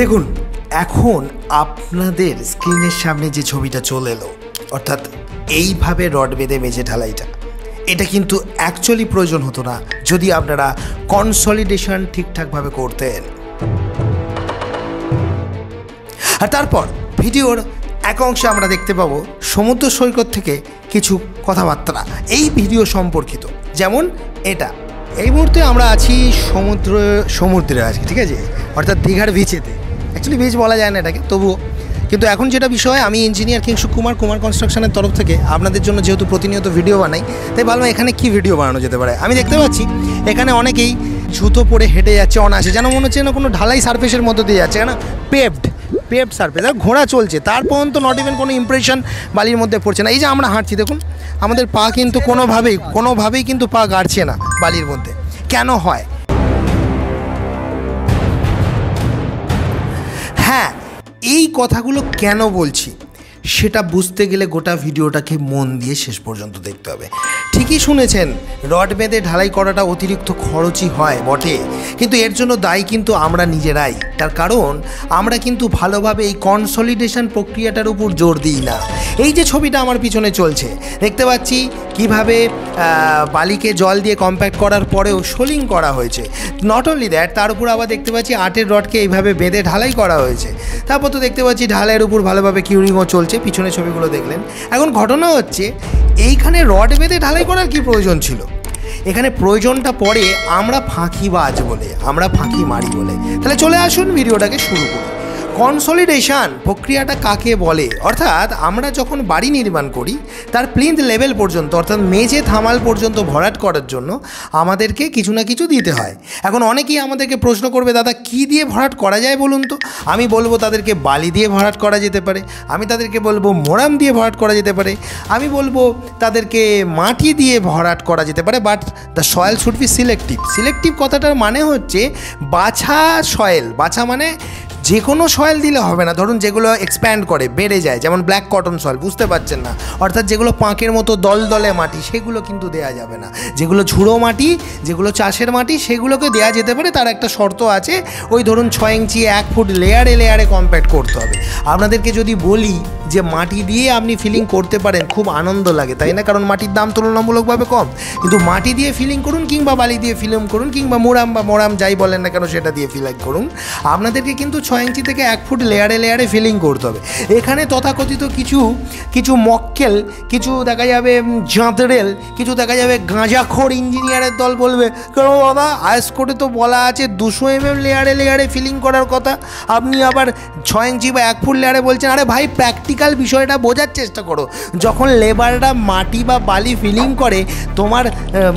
দেখুন, এখন আপনাদের স্ক্রিনের সামনে যে ছবিটা চলে এলো, অর্থাৎ এইভাবে রড বেঁধে মেঝে ঢালাইটা, এটা কিন্তু অ্যাকচুয়ালি প্রয়োজন হতো না যদি আপনারা কনসলিডেশন ঠিকঠাকভাবে করতেন। আর তারপর ভিডিওর এক অংশে আমরা দেখতে পাবো সমুদ্র সৈকত থেকে কিছু কথাবার্তা, এই ভিডিও সম্পর্কিত। যেমন এটা, এই মুহূর্তে আমরা আছি সমুদ্র, সমুদ্রে আছি, ঠিক আছে? অর্থাৎ দীঘার বিচেতে অ্যাকচুয়ালি বিচ বলা যায় না এটাকে, তবুও। কিন্তু এখন যেটা বিষয়, আমি ইঞ্জিনিয়ার কিংসু কুমার কুমার কনস্ট্রাকশনের তরফ থেকে আপনাদের জন্য যেহেতু প্রতিনিয়ত ভিডিও বানাই, তাই ভাবলাম এখানে কি ভিডিও বানানো যেতে পারে? আমি দেখতে পাচ্ছি, এখানে অনেকেই জুতো পরে হেঁটে যাচ্ছে অনাসে যেন মনে হচ্ছে না কোনো ঢালাই সার্ফেসের মধ্যে দিয়ে যাচ্ছে, কেন? পেভড পেভড সার্ফেস আর ঘোড়া চলছে। তার পর্যন্ত নট ইভেন কোনো ইমপ্রেশন বালির মধ্যে পড়ছে না। এই যে আমরা হাঁটছি, দেখুন, আমাদের পা কিন্তু কোনোভাবেই কোনোভাবেই কিন্তু পা গাড়ছে না বালির মধ্যে। কেন হয়? হ্যাঁ এই কথাগুলো কেন বলছি? সেটা বুঝতে গেলে গোটা ভিডিওটাকে মন দিয়ে শেষ পর্যন্ত দেখতে হবে। ঠিকই শুনেছেন, রড বেঁধে ঢালাই করাটা অতিরিক্ত খরচই হয় বটে। কিন্তু এর জন্য দায়ী কিন্তু আমরা নিজেরাই। তার কারণ, আমরা কিন্তু ভালোভাবে এই কনসলিডেশন প্রক্রিয়াটার উপর জোর দিই না। এই যে ছবিটা আমার পিছনে চলছে, দেখতে পাচ্ছি কীভাবে বালিকে জল দিয়ে কম্প্যাক্ট করার পরেও সোলিং করা হয়েছে। নট অনলি দ্যাট তার উপর আবার দেখতে পাচ্ছি আটের রডকে এইভাবে বেঁধে ঢালাই করা হয়েছে। তারপর তো দেখতে পাচ্ছি ঢালাইয়ের উপর ভালোভাবে কিউরিংও চলছে পিছনে ছবিগুলো দেখলেন। এখন ঘটনা হচ্ছে এইখানে রড বেঁধে ঢালাই করার কি প্রয়োজন ছিল? এখানে প্রয়োজনটা পড়ে আমরা ফাঁকি বাজ বলে, আমরা ফাঁকি মারি বলে। তাহলে চলে আসুন, ভিডিওটাকে শুরু করি। কনসলিডেশন প্রক্রিয়াটা কাকে বলে? অর্থাৎ আমরা যখন বাড়ি নির্মাণ করি, তার প্লিন্থ লেভেল পর্যন্ত, অর্থাৎ মেঝে থামাল পর্যন্ত ভরাট করার জন্য আমাদেরকে কিছু না কিছু দিতে হয়। এখন অনেকেই আমাদেরকে প্রশ্ন করবে, দাদা, কি দিয়ে ভরাট করা যায় বলুন তো? আমি বলব, তাদেরকে বালি দিয়ে ভরাট করা যেতে পারে। আমি তাদেরকে বলব, মোরাম দিয়ে ভরাট করা যেতে পারে। আমি বলব, তাদেরকে মাটি দিয়ে ভরাট করা যেতে পারে। But the soil should be selective selective কথাটার মানে হচ্ছে বাছা সয়েল বাছা মানে যে কোনো সয়েল দিলে হবে না। ধরুন যেগুলো এক্সপ্যান্ড করে, বেড়ে যায়, যেমন ব্ল্যাক কটন সয়েল বুঝতে পারছেন না? অর্থাৎ যেগুলো পাঁকের মতো দল দলে মাটি, সেগুলো কিন্তু দেয়া যাবে না। যেগুলো ঝুড়ো মাটি, যেগুলো চাষের মাটি, সেগুলোকে দেয়া যেতে পারে, তার একটা শর্ত আছে। ওই ধরুন ছয় ইঞ্চি এক ফুট লেয়ারে লেয়ারে কম্প্যাক্ট করতে হবে। আপনাদেরকে যদি বলি যে মাটি দিয়ে আপনি ফিলিং করতে পারেন, খুব আনন্দ লাগে, তাই না? কারণ মাটির দাম তুলনামূলকভাবে কম। কিন্তু মাটি দিয়ে ফিলিং করুন কিংবা বালি দিয়ে ফিলিং করুন কিংবা মোরাম বা মোরাম যাই বলেন না কেন, সেটা দিয়ে ফিলিং করুন। আপনাদেরকে কিন্তু ছয় ইঞ্চি থেকে এক ফুট লেয়ারে লেয়ারে ফিলিং করতে হবে। এখানে তথাকথিত কিছু কিছু মক্কেল, কিছু দেখা যাবে জাঁতরেল কিছু দেখা যাবে গাঁজাখোর ইঞ্জিনিয়ারের দল বলবে দাদা আয়েস কোর্টে তো বলা আছে, দুশো এম এম লেয়ারে লেয়ারে ফিলিং করার কথা। আপনি আবার ছয় ইঞ্চি বা এক ফুট লেয়ারে বলছেন, আরে ভাই প্র্যাকটিক্যাল বিষয়টা বোঝার চেষ্টা করো। যখন লেবাররা মাটি বা বালি ফিলিং করে, তোমার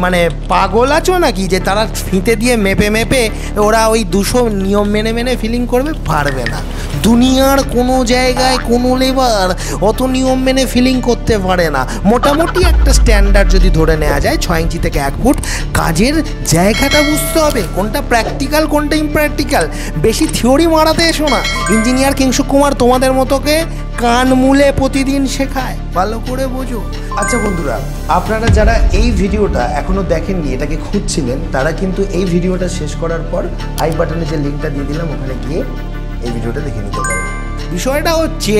মানে পাগল আছো নাকি? যে তারা ফিতে দিয়ে মেপে মেপে ওরা ওই দুশো নিয়ম মেনে মেনে ফিলিং করবে, পারবে না। দুনিয়ার কোনো জায়গায় কোনো লেবার অত নিয়ম মেনে ফিলিং করতে পারে না। মোটামুটি একটা স্ট্যান্ডার্ড যদি ধরে নেওয়া যায়, ছয় ইঞ্চি থেকে এক ফুট, কাজের জায়গাটা বুঝতে হবে, কোনটা প্র্যাকটিক্যাল কোনটা ইমপ্র্যাকটিক্যাল বেশি থিওরি মারাতে এসো না। ইঞ্জিনিয়ার কিংসু কুমার তোমাদের মতোকে কান মুলে প্রতিদিন শেখায়। ভালো করে বোঝো। আচ্ছা বন্ধুরা আপনারা যারা এই ভিডিওটা এখনও দেখেননি এটাকে খুঁজছিলেন তারা কিন্তু এই ভিডিওটা শেষ করার পর আই বাটনে যে লিঙ্কটা দিয়ে দিলাম ওখানে গিয়ে এই ভিডিওটা দেখে নিতে পারেন। বিষয়টা হচ্ছে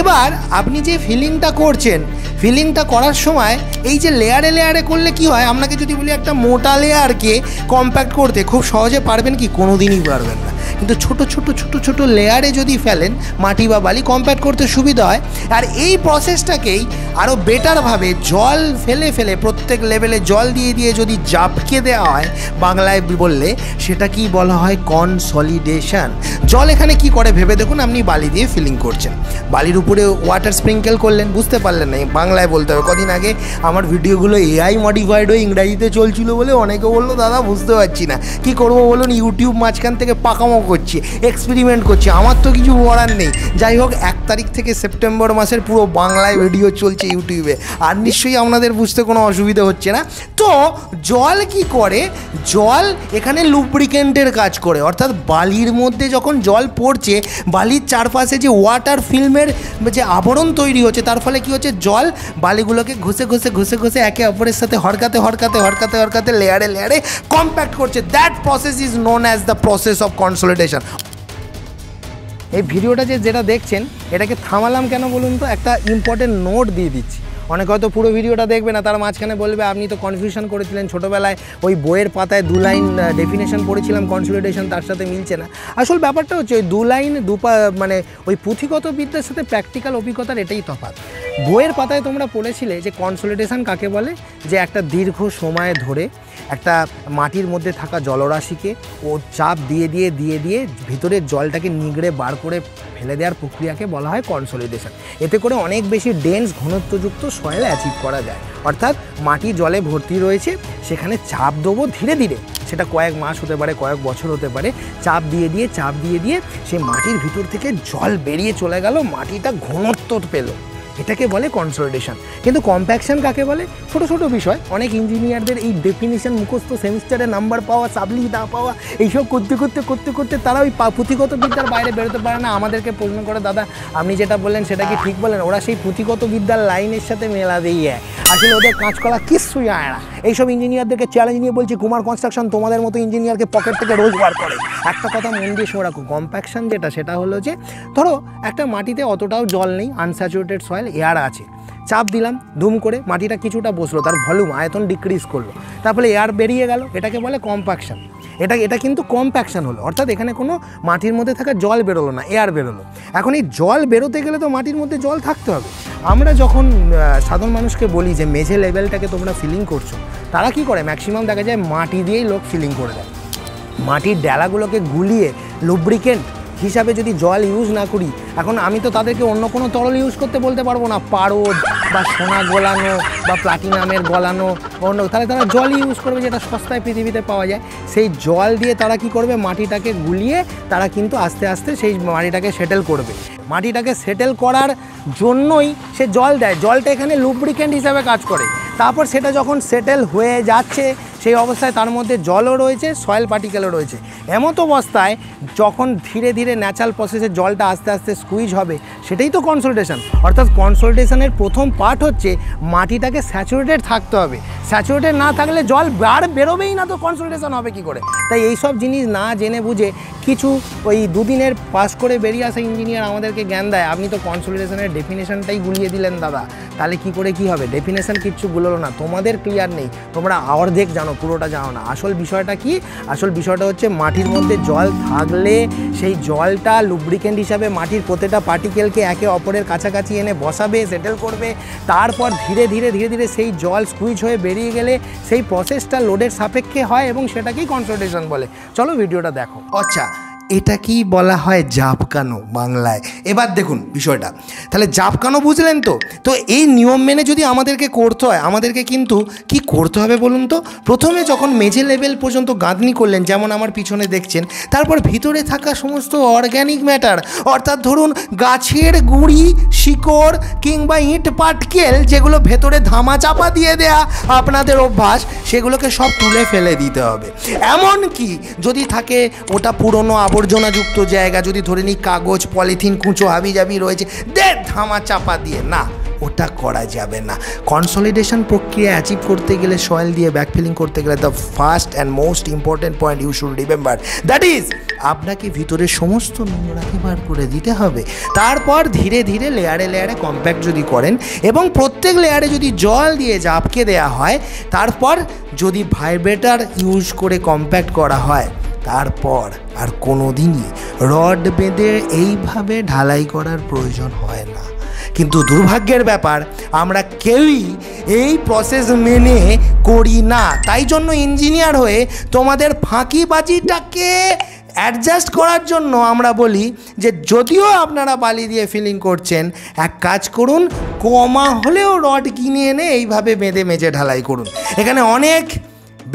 এবার আপনি যে ফিলিংটা করছেন ফিলিংটা করার সময় এই যে লেয়ারে লেয়ারে করলে কি হয়? আপনাকে যদি বলি একটা মোটা লেয়ারকে কম্প্যাক্ট করতে খুব সহজে পারবেন কি? কোনো দিনই পারবেন না। কিন্তু ছোট ছোট ছোট ছোট লেয়ারে যদি ফেলেন, মাটি বা বালি কম্প্যাক্ট করতে সুবিধা হয়। আর এই প্রসেসটাকেই আরও বেটারভাবে জল ফেলে ফেলে প্রত্যেক লেভেলে জল দিয়ে দিয়ে যদি জাপকে দেওয়া হয়, বাংলায় বললে সেটা কি বলা হয়? কনসলিডেশন জল এখানে কি করে? ভেবে দেখুন, আপনি বালি দিয়ে ফিলিং করছেন। বালির উপরে ওয়াটার স্প্রিঙ্কেল করলেন, বুঝতে পারলেন না। বাংলায় বলতে হবে, কদিন আগে আমার ভিডিওগুলো এআই মডিফাইড হয়ে ইংরাজিতে চলছিল বলে অনেকে বলল, দাদা, বুঝতে পারছি না। কি করব বলুন? ইউটিউব মাঝখান থেকে পাকামো করছি এক্সপেরিমেন্ট করছি, আমার তো কিছু বলার নেই। যাই হোক, এক তারিখ থেকে সেপ্টেম্বর মাসের পুরো বাংলায় ভিডিও চলছে ইউটিউবে, আর নিশ্চয়ই আপনাদের বুঝতে কোনো অসুবিধা হচ্ছে না। তো, জল কি করে? জল এখানে লুব্রিকেন্টের কাজ করে, অর্থাৎ বালির মধ্যে যখন জল পড়ছে, বালির চারপাশে যে ওয়াটার ফিল্মের যে আবরণ তৈরি হচ্ছে, তার ফলে কি হচ্ছে? জল বালিগুলোকে ঘষে ঘষে ঘষে ঘষে একে অপরের সাথে হরকাতে হরকাতে হরকাতে হরকাতে লেয়ারে লেয়ারে কম্প্যাক্ট করছে। That process is known as the process of consolidation এই ভিডিওটা যে যেটা দেখছেন, এটাকে থামালাম কেন বলুন তো? একটা ইম্পর্টেন্ট নোট দিয়ে দিচ্ছি। অনেক হয়তো পুরো ভিডিওটা দেখবে না, তার মাঝখানে বলবে, আপনি তো কনফিউশন করেছিলেন ছোটোবেলায়, ওই বইয়ের পাতায় দু লাইন ডেফিনেশন পড়েছিলাম কনসলিডেশন তার সাথে মিলছে না। আসল ব্যাপারটা হচ্ছে, ওই দু লাইন দু মানে ওই পুঁথিগত বিদ্যার সাথে প্র্যাকটিক্যাল অভিজ্ঞতার এটাই তফাৎ। বইয়ের পাতায় তোমরা পড়েছিলে যে কনসলিডেশন কাকে বলে? যে একটা দীর্ঘ সময় ধরে একটা মাটির মধ্যে থাকা জলরাশিকে ও চাপ দিয়ে দিয়ে দিয়ে দিয়ে ভিতরের জলটাকে নিগড়ে বার করে ফেলে দেওয়ার প্রক্রিয়াকে বলা হয় কনসলিডেশন এতে করে অনেক বেশি ডেন্স ঘনত্বযুক্ত সয়েল অ্যাচিভ করা যায়। অর্থাৎ মাটি জলে ভর্তি রয়েছে, সেখানে চাপ দেবো ধীরে ধীরে। সেটা কয়েক মাস হতে পারে, কয়েক বছর হতে পারে। চাপ দিয়ে দিয়ে, চাপ দিয়ে দিয়ে সেই মাটির ভিতর থেকে জল বেরিয়ে চলে গেল, মাটিটা ঘনত্ব পেল। এটাকে বলে কনসলিডেশন কিন্তু কম্প্যাকশন কাকে বলে? ছোট ছোট বিষয়। অনেক ইঞ্জিনিয়ারদের এই ডেফিনিশন মুখস্থ সেমিস্টারে নাম্বার পাওয়া সাবলি না পাওয়া, এইসব করতে করতে করতে করতে তারা ওই পুঁথিগত বিদ্যার বাইরে বেরোতে পারে না। আমাদেরকে প্রশ্ন করে, দাদা, আপনি যেটা বললেন সেটা কি ঠিক বলেন? ওরা সেই পুঁথিগত বিদ্যার লাইনের সাথে মেলা দিয়ে যায়। আসলে ওদের কাঁচকলা কিচ্ছুই আয় না। এইসব ইঞ্জিনিয়ারদেরকে চ্যালেঞ্জ নিয়ে বলছি, কুমার কনস্ট্রাকশন তোমাদের মতো ইঞ্জিনিয়ারকে পকেট থেকে রোজগার করে। একটা কথা মন দিয়ে শোনা রাখো কম্প্যাকশন যেটা সেটা হলো যে, ধরো একটা মাটিতে অতটাও জল নেই আনস্যাচুরেটেড সয়েল এয়ার আছে। চাপ দিলাম ধুম করে মাটিটা কিছুটা বসল, তার ভলিউম আয়তন ডিক্রিজ করল। তারপরে এয়ার বেরিয়ে গেল, এটাকে বলে কম্প্যাকশন এটা এটা কিন্তু কম্প্যাকশন হলো, অর্থাৎ এখানে কোনো মাটির মধ্যে থাকা জল বেরোলো না এয়ার বেরোলো। এখন এই জল বেরোতে গেলে তো মাটির মধ্যে জল থাকতে হবে। আমরা যখন সাধারণ মানুষকে বলি যে, মেঝে লেভেলটাকে তোমরা ফিলিং করছ, তারা কি করে? ম্যাক্সিমাম দেখা যায় মাটি দিয়েই লোক ফিলিং করে দেয়। মাটির ডেলাগুলোকে গুলিয়ে লুব্রিকেন্ট হিসাবে যদি জল ইউজ না করি, এখন আমি তো তাদেরকে অন্য কোনো তরল ইউজ করতে বলতে পারব না। পারদ বা সোনা গলানো বা প্লাটিনামের গলানো, অন্য তাহলে তারা জল ইউজ করবে যেটা সস্তায় পৃথিবীতে পাওয়া যায়। সেই জল দিয়ে তারা কি করবে? মাটিটাকে গুলিয়ে তারা কিন্তু আস্তে আস্তে সেই মাটিটাকে সেটেল করবে। মাটিটাকে সেটেল করার জন্যই সে জল দেয়। জলটা এখানে লুব্রিকেন্ট হিসাবে কাজ করে। তারপর সেটা যখন সেটেল হয়ে যাচ্ছে সেই অবস্থায় তার মধ্যে জলও রয়েছে সয়েল পার্টিকেলও রয়েছে। এমত অবস্থায় যখন ধীরে ধীরে ন্যাচারাল প্রসেসে জলটা আস্তে আস্তে স্কুইজ হবে, সেটাই তো কনসোলটেশন অর্থাৎ কনসোলটেশনের প্রথম পার্ট হচ্ছে মাটিটাকে স্যাচুরেটেড থাকতে হবে। স্যাচুরেটেড না থাকলে জল আর বেরোবেই না তো কনসোলটেশন হবে কি করে? তাই এই সব জিনিস না জেনে বুঝে কিছু ওই দুদিনের পাস করে বেরিয়ে আসা ইঞ্জিনিয়ার আমাদেরকে জ্ঞান দেয়, আপনি তো কনসোলিডেশনের ডেফিনেশনটাই গুলিয়ে দিলেন, দাদা। তাহলে কি করে কি হবে? ডেফিনেশন কিচ্ছু গুলোলো না। তোমাদের ক্লিয়ার নেই। তোমরা অর্ধেক জানো। পুরোটা জানো না? আসল বিষয়টা কি? আসল বিষয়টা হচ্ছে মাটির মধ্যে জল থাকলে সেই জলটা লুব্রিকেন্ট হিসাবে মাটির প্রতিটা পার্টিকেলকে একে অপরের কাছাকাছি এনে বসাবে সেটেল করবে। তারপর ধীরে ধীরে ধীরে ধীরে সেই জল স্কুইজ হয়ে বেরিয়ে গেলে সেই প্রসেসটা লোডের সাপেক্ষে হয় এবং সেটাকেই কনসোলিডেশন বলে। চলো ভিডিওটা দেখো। আচ্ছা এটাকেই বলা হয় জাপকানো বাংলায়। এবার দেখুন বিষয়টা। তাহলে জাপকানো বুঝলেন তো? তো এই নিয়ম মেনে যদি আমাদেরকে করতে হয়, আমাদেরকে কিন্তু কি করতে হবে বলুন তো? প্রথমে যখন মেঝে লেভেল পর্যন্ত গাঁদনি করলেন, যেমন আমার পিছনে দেখছেন, তারপর ভিতরে থাকা সমস্ত অর্গ্যানিক ম্যাটার অর্থাৎ ধরুন গাছের গুঁড়ি, শিকড় কিংবা ইট পাটকেল, যেগুলো ভেতরে ধামা চাপা দিয়ে দেয়া আপনাদের অভ্যাস, সেগুলোকে সব তুলে ফেলে দিতে হবে। এমন কি যদি থাকে ওটা পুরনো আবর্জনাযুক্ত জায়গা যদি ধরে নিই কাগজ, পলিথিন কুঁচো হাবিজাবি রয়েছে, দে ধামা চাপা দিয়ে। না, ওটা করা যাবে না। কনসলিডেশন প্রক্রিয়া অ্যাচিভ করতে গেলে সয়েল দিয়ে ব্যাকফিলিং করতে গেলে the first and most important point you should remember that is আপনাকে ভিতরে সমস্ত নোংরাকে বার করে দিতে হবে। তারপর ধীরে ধীরে লেয়ারে লেয়ারে কম্প্যাক্ট যদি করেন এবং প্রত্যেক লেয়ারে যদি জল দিয়ে জাপকে দেওয়া হয়, তারপর যদি ভাইব্রেটার ইউজ করে কম্প্যাক্ট করা হয় তারপর আর কোনো দিনই রড বেঁধে এইভাবে ঢালাই করার প্রয়োজন হয় না। কিন্তু দুর্ভাগ্যের ব্যাপার, আমরা কেউই এই প্রসেস মেনে করি না। তাই জন্য ইঞ্জিনিয়ার হয়ে তোমাদের ফাঁকিবাজিটাকে অ্যাডজাস্ট করার জন্য আমরা বলি যে, যদিও আপনারা বালি দিয়ে ফিলিং করছেন, এক কাজ করুন, কমা হলেও রড কিনে এনে এইভাবে বেঁধে মেজে ঢালাই করুন। এখানে অনেক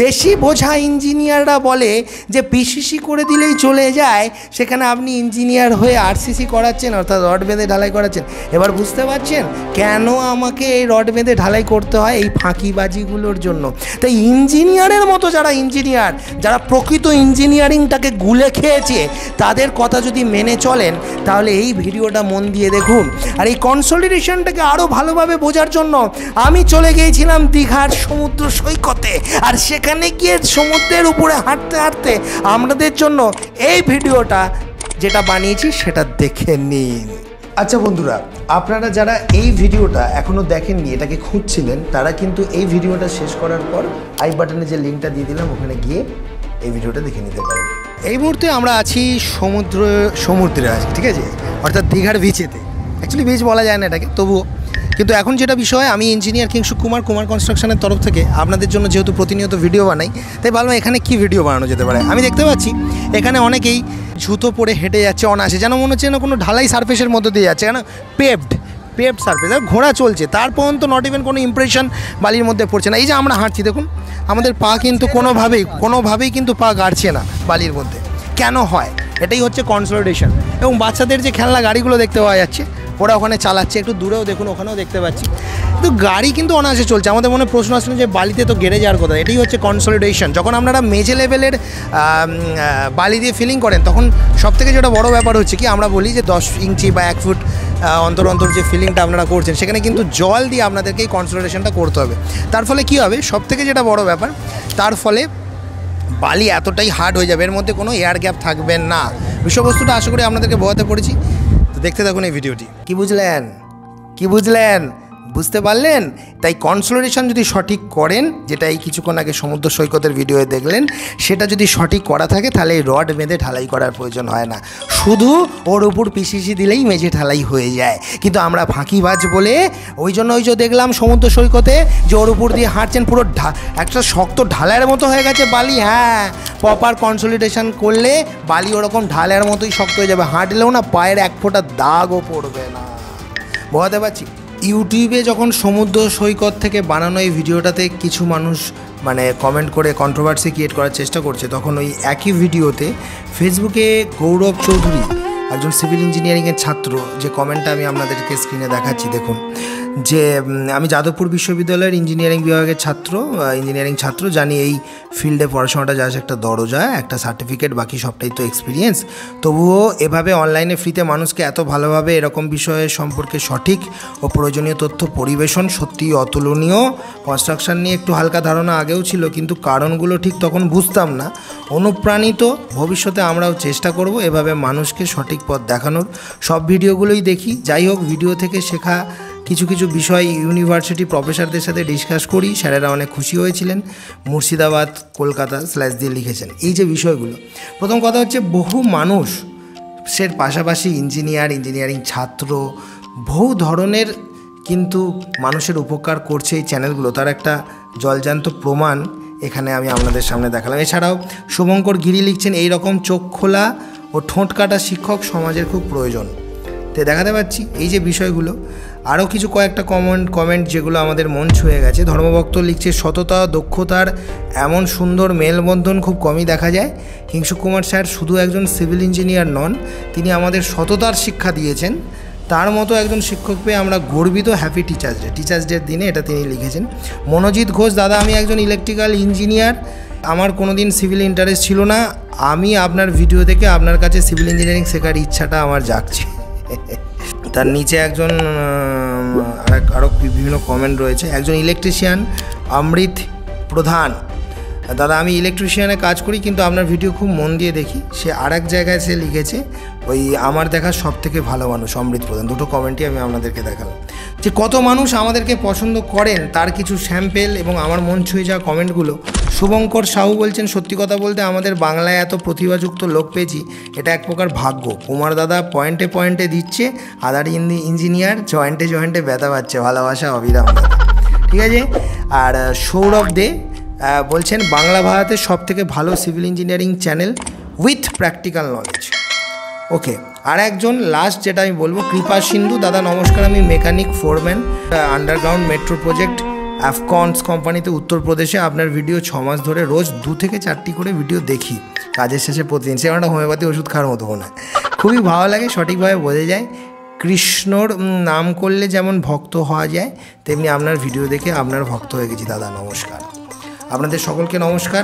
বেশি বোঝা ইঞ্জিনিয়াররা বলে যে পিসিসি করে দিলেই চলে যায়, সেখানে আপনি ইঞ্জিনিয়ার হয়ে আরসিসি করাচ্ছেন, অর্থাৎ রড বেঁধে ঢালাই করাচ্ছেন। এবার বুঝতে পারছেন কেন আমাকে এই রড বেঁধে ঢালাই করতে হয় এই ফাঁকিবাজিগুলোর জন্য? তাই ইঞ্জিনিয়ারের মতো যারা ইঞ্জিনিয়ার, যারা প্রকৃত ইঞ্জিনিয়ারিংটাকে গুলে খেয়েছে, তাদের কথা যদি মেনে চলেন, তাহলে এই ভিডিওটা মন দিয়ে দেখুন। আর এই কনসলিডেশনটাকে আরও ভালোভাবে বোঝার জন্য আমি চলে গিয়েছিলাম দীঘার সমুদ্র সৈকতে, আর সেখানে গিয়ে সমুদ্রের উপরে হাঁটতে হাঁটতে আমাদের জন্য এই ভিডিওটা যেটা বানিয়েছি সেটা দেখে নিন। আচ্ছা বন্ধুরা আপনারা যারা এই ভিডিওটা এখনও দেখেননি এটাকে খুঁজছিলেন তারা কিন্তু এই ভিডিওটা শেষ করার পর আই বাটনে যে লিঙ্কটা দিয়ে দিলাম ওখানে গিয়ে এই ভিডিওটা দেখে নিতে পারেন। এই মুহূর্তে আমরা আছি সমুদ্র সমুদ্রে আছি ঠিক আছে? অর্থাৎ দীঘার বিচেতে অ্যাকচুয়ালি বিচ বলা যায় না এটাকে তবুও কিন্তু এখন যেটা বিষয়, আমি ইঞ্জিনিয়ার কিংসু কুমার কুমার কনস্ট্রাকশনের তরফ থেকে আপনাদের জন্য যেহেতু প্রতিনিয়ত ভিডিও বানাই, তাই ভাবলাম এখানে কি ভিডিও বানানো যেতে পারে? আমি দেখতে পাচ্ছি, এখানে অনেকেই জুতো পরে হেঁটে যাচ্ছে অনাসে যেন মনে হচ্ছে যেন কোনো ঢালাই সারফেসের মধ্যে দিয়ে যাচ্ছে, কেন? পেভড পেভড সারফেস ঘোড়া চলছে, তার পর্যন্ত নট ইভেন কোনো ইমপ্রেশন বালির মধ্যে পড়ছে না। এই যে আমরা হাঁটছি, দেখুন, আমাদের পা কিন্তু কোনোভাবেই কোনোভাবেই কিন্তু পা গাড়ছে না বালির মধ্যে। কেন হয়? এটাই হচ্ছে কনসলিডেশন এবং বাচ্চাদের যে খেলনা গাড়িগুলো দেখতে পাওয়া যাচ্ছে, ওরা ওখানে চালাচ্ছে। একটু দূরেও দেখুন, ওখানেও দেখতে পাচ্ছি। কিন্তু গাড়ি কিন্তু অনায়াসে চলছে। আমাদের মনে প্রশ্ন আসলে যে বালিতে তো গেড়ে যাওয়ার কথা। এটাই হচ্ছে কনসলিডেশন যখন আপনারা মেজে লেভেলের বালি দিয়ে ফিলিং করেন, তখন সব থেকে যেটা বড় ব্যাপার হচ্ছে কি, আমরা বলি যে দশ ইঞ্চি বা এক ফুট অন্তর অন্তর যে ফিলিংটা আপনারা করছেন, সেখানে কিন্তু জল দিয়ে আপনাদেরকে এই কনসলিডেশনটা করতে হবে। তার ফলে কি হবে? সব থেকে যেটা বড় ব্যাপার, তার ফলে বালি এতটাই হার্ড হয়ে যাবে। এর মধ্যে কোনো এয়ার গ্যাপ থাকবে না। বিষয়বস্তুটা আশা করি আপনাদেরকে বোঝাতে পড়েছি তো দেখতে থাকুন এই ভিডিওটি। কি বুঝলেন? কি বুঝলেন? বুঝতে পারলেন? তাই কনসোলিডেশন যদি সঠিক করেন, যেটা এই কিছুক্ষণ আগে সমুদ্র সৈকতের ভিডিওয়ে দেখলেন, সেটা যদি সঠিক করা থাকে, তাহলে রড বেঁধে ঢালাই করার প্রয়োজন হয় না। শুধু ওর উপর পিসিসি দিলেই মেঝে ঢালাই হয়ে যায়। কিন্তু আমরা ফাঁকিবাজ বলে ওই জন্য ওই যে দেখলাম সমুদ্র সৈকতে যে ওর উপর দিয়ে হাঁটছেন পুরো ঢা, একটা শক্ত ঢালাইয়ের মতো হয়ে গেছে বালি হ্যাঁ। প্রপার কনসোলিডেশন করলে বালি ওরকম ঢালাইয়ের মতোই শক্ত হয়ে যাবে। হাঁটলেও না পায়ের এক ফোঁটা দাগও পড়বে না। বোঝাতে পারছি? ইউটিউবে যখন সমুদ্র সৈকত থেকে বানানো এই ভিডিওটাতে কিছু মানুষ মানে কমেন্ট করে কন্ট্রোভার্সি ক্রিয়েট করার চেষ্টা করছে, তখন ওই একই ভিডিওতে ফেসবুকে গৌরব চৌধুরী একজন সিভিল ইঞ্জিনিয়ারিংয়ের ছাত্র যে কমেন্টটা আমি আপনাদেরকে স্ক্রিনে দেখাচ্ছি, দেখুন। যে আমি যাদবপুর বিশ্ববিদ্যালয়ের ইঞ্জিনিয়ারিং বিভাগের ছাত্র ইঞ্জিনিয়ারিং ছাত্র, জানি এই ফিল্ডে পড়াশোনাটা যা একটা দরজা, একটা সার্টিফিকেট বাকি সবটাই তো এক্সপিরিয়েন্স তবুও এভাবে অনলাইনে ফ্রিতে মানুষকে এত ভালোভাবে এরকম বিষয়ের সম্পর্কে সঠিক ও প্রয়োজনীয় তথ্য পরিবেশন সত্যিই অতুলনীয়। কনস্ট্রাকশন নিয়ে একটু হালকা ধারণা আগেও ছিল, কিন্তু কারণগুলো ঠিক তখন বুঝতাম না। অনুপ্রাণিত, ভবিষ্যতে আমরাও চেষ্টা করব এভাবে মানুষকে সঠিক পথ দেখানোর। সব ভিডিওগুলোই দেখি। যাই হোক, ভিডিও থেকে শেখা কিছু কিছু বিষয় ইউনিভার্সিটি প্রফেসরদের সাথে ডিসকাস করি। স্যারেরা অনেক খুশি হয়েছিলেন। মুর্শিদাবাদ, কলকাতা স্ল্যাশ দিয়ে লিখেছেন। এই যে বিষয়গুলো। প্রথম কথা হচ্ছে, বহু মানুষ সের পাশাপাশি ইঞ্জিনিয়ার, ইঞ্জিনিয়ারিং ছাত্র, বহু ধরনের কিন্তু মানুষের উপকার করছে এই চ্যানেলগুলো। তার একটা জলজান্ত প্রমাণ এখানে আমি আপনাদের সামনে দেখালাম। এছাড়াও, শুভঙ্কর গিরি লিখছেন এই রকম চোখ খোলা ও ঠোঁট কাটা শিক্ষক সমাজের খুব প্রয়োজন। তো দেখাতে পাচ্ছি এই যে বিষয়গুলো, আরও কিছু কয়েকটা কমেন্ট কমেন্ট যেগুলো আমাদের মন ছুঁয়ে গেছে। ধর্মভক্ত লিখছে, সততা, দক্ষতার এমন সুন্দর মেলবন্ধন খুব কমই দেখা যায়। কিংশু কুমার স্যার শুধু একজন সিভিল ইঞ্জিনিয়ার নন, তিনি আমাদের সততার শিক্ষা দিয়েছেন। তার মতো একজন শিক্ষক পেয়ে আমরা গর্বিত হ্যাপি টিচার্স ডে টিচার্স ডের দিনে এটা তিনি লিখেছেন, মনোজিৎ ঘোষ, দাদা, আমি একজন ইলেকট্রিক্যাল ইঞ্জিনিয়ার আমার কোনো দিন সিভিল ইন্টারেস্ট ছিল না। আমি আপনার ভিডিও দেখে আপনার কাছে সিভিল ইঞ্জিনিয়ারিং শেখার ইচ্ছাটা আমার জাগছে। তার নিচে একজন আরও বিভিন্ন কমেন্ট রয়েছে। একজন ইলেকট্রিশিয়ান অমৃত প্রধান। দাদা, আমি ইলেকট্রিশিয়ানে কাজ করি, কিন্তু আপনার ভিডিও খুব মন দিয়ে দেখি। সে আর এক জায়গায় সে লিখেছে, ওই আমার দেখা সব থেকে ভালো মানুষ, অমৃত প্রধান। দুটো কমেন্টই আমি আপনাদেরকে দেখালাম। যে কত মানুষ আমাদেরকে পছন্দ করেন, তার কিছু স্যাম্পেল এবং আমার মন ছুঁয়ে যাওয়া কমেন্টগুলো শুভঙ্কর সাহু বলছেন, সত্যি কথা বলতে আমাদের বাংলায় এত প্রতিভাযুক্ত লোক পেয়েছি, এটা এক প্রকার ভাগ্য। কুমার দাদা পয়েন্টে পয়েন্টে দিচ্ছে, আদার ইঞ্জিনিয়ার জয়েন্টে জয়েন্টে ব্যথা পাচ্ছে, ভালোবাসা, অবিরাম ঠিক আছে? আর সৌরভ দে বলছেন, বাংলা ভারতের সব থেকে ভালো civil engineering channel with practical knowledge. Okay, আর একজন লাস্ট যেটা আমি বলব, কৃপা সিন্ধু, দাদা নমস্কার, আমি mechanic foreman underground metro project Afcons কোম্পানিতে উত্তরপ্রদেশে আপনার ভিডিও ছ মাস ধরে রোজ দু থেকে চারটি করে ভিডিও দেখি। কাজের শেষে প্রতিদিন। সে একটা হোমিওপ্যাথি ওষুধ খাওয়ার মতো মনে খুবই ভালো লাগে, সঠিকভাবে বোঝা যায়। কৃষ্ণর নাম করলে যেমন ভক্ত হওয়া যায়, তেমনি আপনার ভিডিও দেখে আপনার ভক্ত হয়ে গেছি। দাদা, নমস্কার। আপনাদের সকলকে নমস্কার।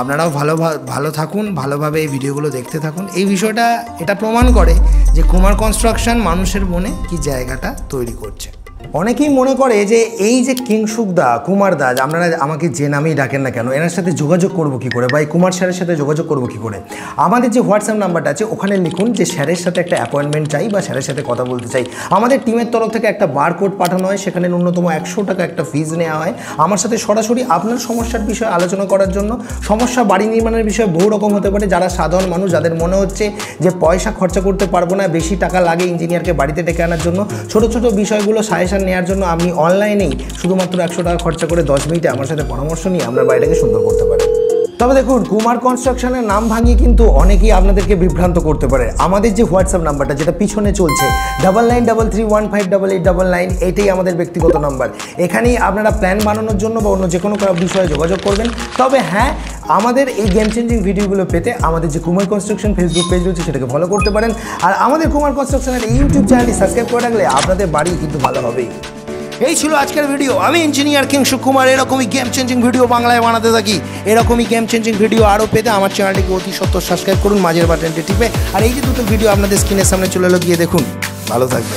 আপনারাও ভালো ভালো থাকুন, ভালোভাবে এই ভিডিওগুলো দেখতে থাকুন। এই বিষয়টা এটা প্রমাণ করে যে কুমার কনস্ট্রাকশন মানুষের মনে কি জায়গাটা তৈরি করছে। অনেকেই মনে করে যে এই যে কিংসুক দা কুমার দা আপনারা আমাকে যে নামেই ডাকেন না কেন, এনার সাথে যোগাযোগ করব কি করে? বা এই কুমার স্যারের সাথে যোগাযোগ করব কি করে? আমাদের যে হোয়াটসঅ্যাপ নাম্বারটা আছে, ওখানে লিখুন যে স্যারের সাথে একটা অ্যাপয়েন্টমেন্ট চাই বা স্যারের সাথে কথা বলতে চাই। আমাদের টিমের তরফ থেকে একটা বারকোড পাঠানো হয়, সেখানে ন্যূনতম একশো টাকা একটা ফিজ নেওয়া হয়। আমার সাথে সরাসরি আপনার সমস্যার বিষয়ে আলোচনা করার জন্য, সমস্যা বাড়ি নির্মাণের বিষয়ে বহু রকম হতে পারে। যারা সাধারণ মানুষ, যাদের মনে হচ্ছে যে পয়সা খরচা করতে পারব না, বেশি টাকা লাগে ইঞ্জিনিয়ারকে বাড়িতে ডেকে আনার জন্য, ছোট ছোট বিষয়গুলো সাজেশন নেওয়ার জন্য আপনি অনলাইনেই শুধুমাত্র একশো টাকা খরচা করে দশ মিনিটে আমার সাথে পরামর্শ নিয়ে আপনার বাড়িটাকে সুন্দর করতে পারেন তবে দেখুন, কুমার কনস্ট্রাকশনের নাম ভাঙিয়ে কিন্তু অনেকেই আপনাদেরকে বিভ্রান্ত করতে পারে। আমাদের যে হোয়াটসঅ্যাপ নাম্বারটা, যেটা পিছনে চলছে double nine double three one five double eight double nine এটাই আমাদের ব্যক্তিগত নাম্বার। এখানেই আপনারা প্ল্যান বানানোর জন্য বা অন্য যে কোনো বিষয়ে যোগাযোগ করবেন। তবে হ্যাঁ আমাদের এই গেম চেঞ্জিং ভিডিওগুলো পেতে আমাদের যে কুমার কনস্ট্রাকশন ফেসবুক পেজ রয়েছে, সেটাকে ফলো করতে পারেন। আর আমাদের কুমার কনস্ট্রাকশনের ইউটিউব চ্যানেলটি সাবস্ক্রাইব করে রাখলে আপনাদের বাড়ি কিন্তু ভালো হবেই। এই ছিল আজকের ভিডিও আমি ইঞ্জিনিয়ার কিং সুকুমার এরকমই গেম চেঞ্জিং ভিডিও বাংলায় বানাতে থাকি। এরকমই গেম চেঞ্জিং ভিডিও আরও পেতে আমার চ্যানেলটিকে অতি সত্তর সাবস্ক্রাইব করুন, মাঝের বাটনটি টিপে। আর এই যে দুটো ভিডিও আপনাদের স্ক্রিনের সামনে চলে এলো, গিয়ে দেখুন। ভালো থাকবে